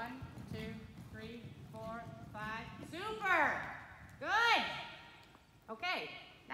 One, two, three, four, five. Super. Good. Okay.